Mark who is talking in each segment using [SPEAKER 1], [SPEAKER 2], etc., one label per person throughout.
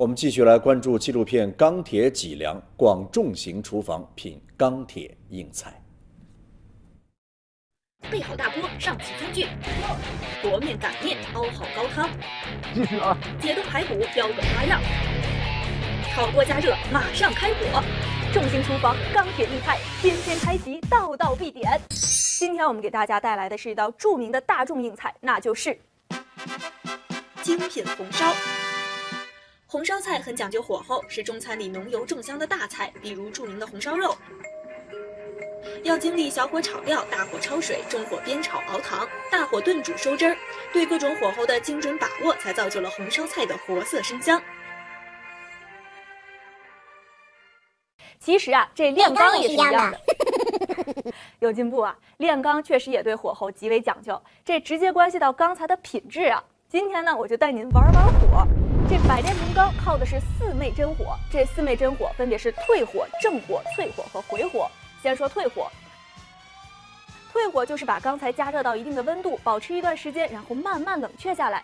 [SPEAKER 1] 我们继续来关注纪录片《钢铁脊梁》，广重型厨房品钢铁硬菜。
[SPEAKER 2] 备好大锅，上齐餐具，和面擀面，熬好高汤。
[SPEAKER 3] 继续啊！
[SPEAKER 2] 解冻排骨，标准花样。炒锅加热，马上开火。重型厨房，钢铁硬菜，天天开席，道道必点。今天我们给大家带来的是一道著名的大众硬菜，那就是精品红烧。红烧菜很讲究火候，是中餐里浓油重香的大菜，比如著名的红烧肉，要经历小火炒料、大火焯水、中火煸炒熬糖、大火炖煮收汁儿，对各种火候的精准把握，才造就了红烧菜的活色生香。其实啊，这炼钢也是一样的，有进步啊！炼钢确实也对火候极为讲究，这直接关系到钢材的品质啊。今天呢，我就带您玩玩火。这百炼成钢靠的是四昧真火，这四昧真火分别是退火、正火、淬火和回火。先说退火，退火就是把钢材加热到一定的温度，保持一段时间，然后慢慢冷却下来。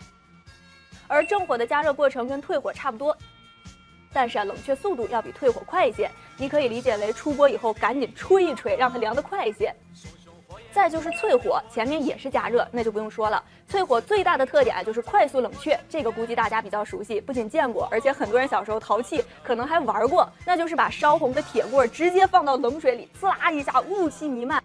[SPEAKER 2] 而正火的加热过程跟退火差不多，但是啊，冷却速度要比退火快一些。你可以理解为出锅以后赶紧吹一吹，让它凉得快一些。再就是淬火，前面也是加热，那就不用说了。淬火最大的特点啊就是快速冷却，这个估计大家比较熟悉，不仅见过，而且很多人小时候淘气可能还玩过，那就是把烧红的铁棍直接放到冷水里，呲啦一下，雾气弥漫，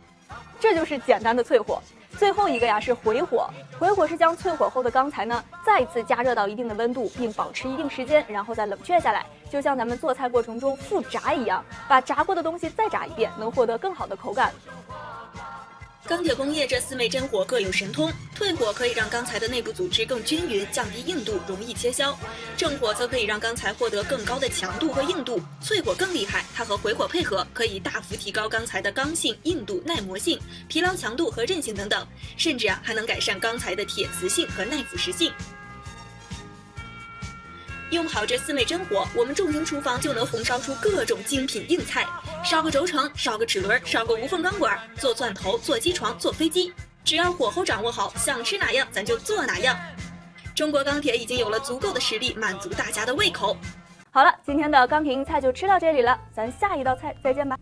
[SPEAKER 2] 这就是简单的淬火。最后一个呀是回火，回火是将淬火后的钢材呢再次加热到一定的温度，并保持一定时间，然后再冷却下来，就像咱们做菜过程中复炸一样，把炸过的东西再炸一遍，能获得更好的口感。钢铁工业这四枚真火各有神通，退火可以让钢材的内部组织更均匀，降低硬度，容易切削；正火则可以让钢材获得更高的强度和硬度；淬火更厉害，它和回火配合，可以大幅提高钢材的刚性、硬度、耐磨性、疲劳强度和韧性等等，甚至啊还能改善钢材的铁磁性和耐腐蚀性。用好这四昧真火，我们重型厨房就能红烧出各种精品硬菜。烧个轴承，烧个齿轮，烧个无缝钢管，做钻头，做机床，做飞机，只要火候掌握好，想吃哪样咱就做哪样。中国钢铁已经有了足够的实力满足大家的胃口。好了，今天的钢铁硬菜就吃到这里了，咱下一道菜再见吧。